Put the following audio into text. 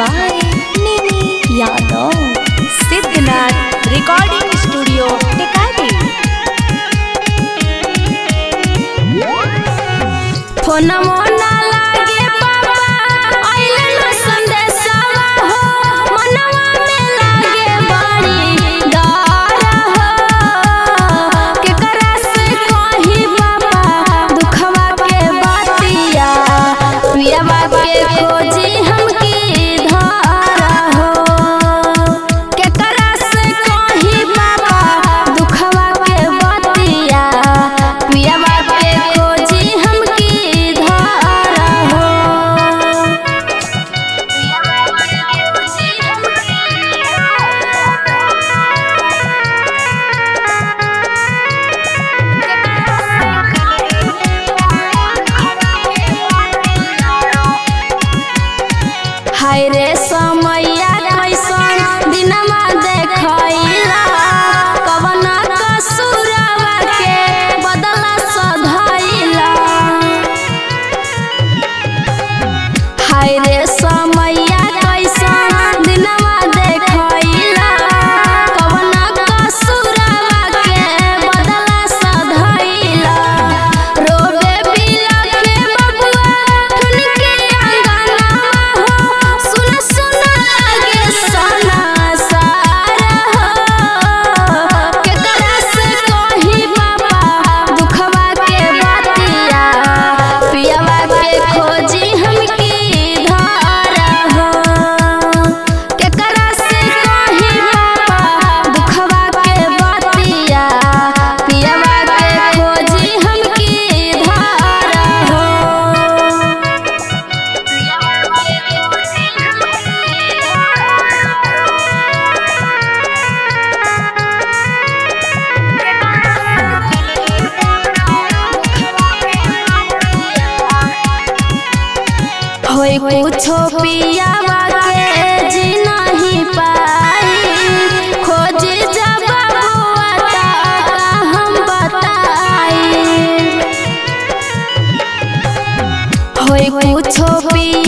By Nimi Yadav Siddhnath recording studio Tikari फोनमो excited. होई कुछो पियावा के जी नहीं पाई। खोज जब बुआ का हम बताई। होई कुछो पिया